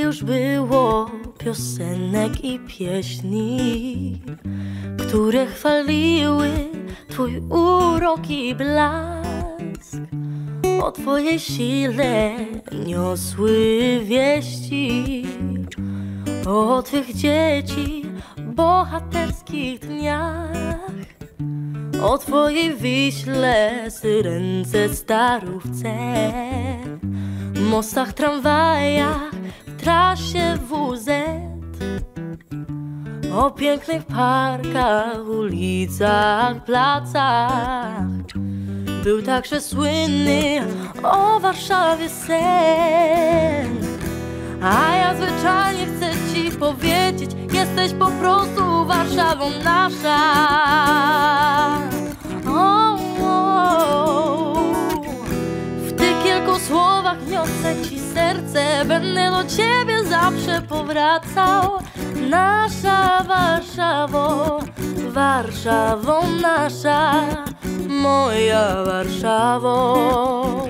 już było piosenek i pieśni, które chwaliły Twój urok i blask. O Twojej sile niosły wieści, o Twych dzieci bohaterskich dniach. O Twojej wiśle, syrence starówce Mostach, tramwajach, O pięknych parkach, ulicach, placach Był także słynny o Warszawie sen A ja zwyczajnie chcę Ci powiedzieć Jesteś po prostu Warszawą nasza o, o. W tych kilku słowach niosę Ci serce Będę do Ciebie zawsze powracał. Nasza Warszawo, Warszawą nasza Moja Warszawo